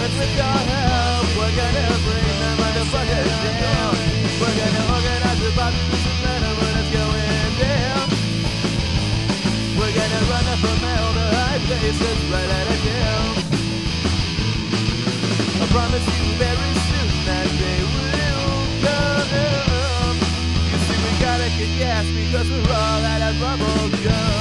And with your help, we're gonna bring the motherfuckers down. We're gonna organize the population better when it's going down. We're gonna run up from hell to high places right out of jail. I promise you very soon that day will come. You see, we gotta kick ass because we're all out of bubble